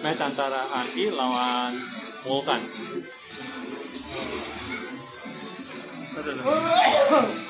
match antara Andi lawan Vulkan.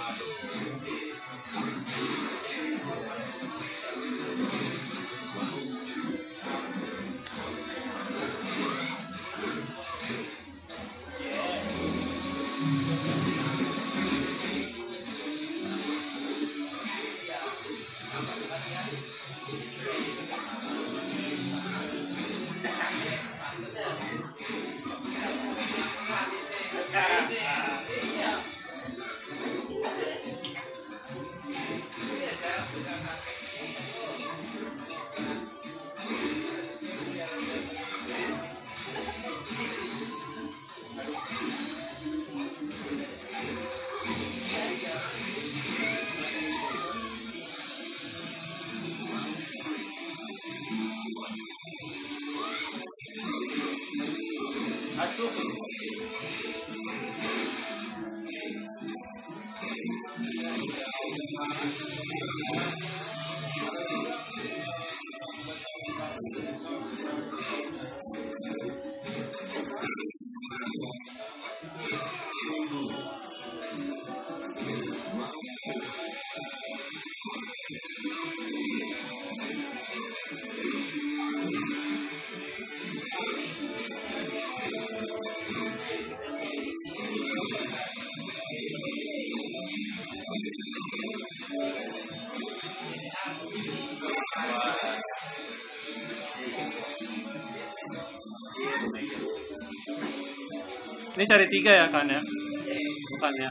Ini cari tiga ya kan ya? Bukan ya?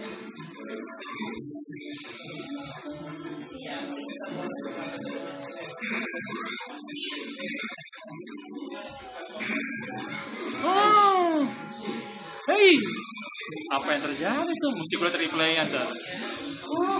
Oh. Hei, apa yang terjadi tuh? Mesti gue replay aja. Oh.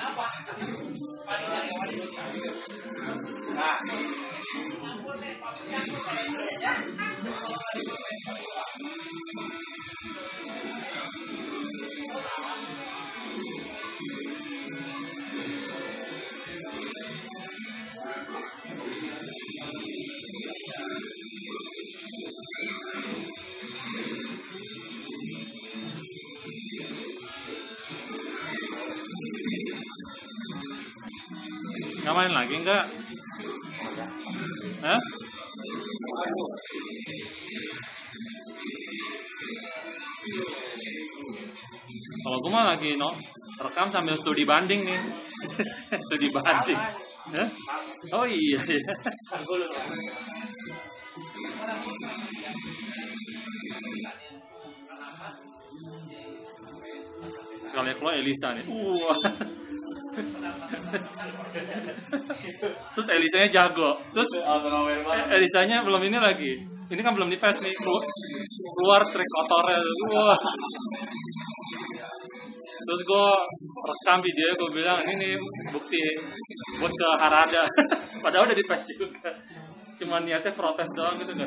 apa? Nah. Nggak lagi enggak? Hah? Kalau gue mah lagi no, rekam sambil studi banding nih. studi banding. Hah? Oh iya. iya. Sekali keluar Elisa nih. Wah. Terus Elisanya jago. Terus Elisanya belum ini lagi. Ini kan belum di patch nih. Keluar, keluar track kotornya. Wah. terus gue rekam video gue bilang ini nih bukti buat ke Harada padahal udah di face juga cuma niatnya protes doang gitu kan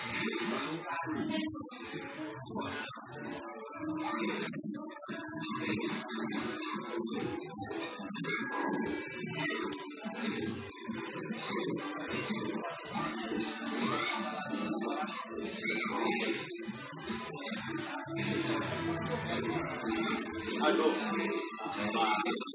Salud.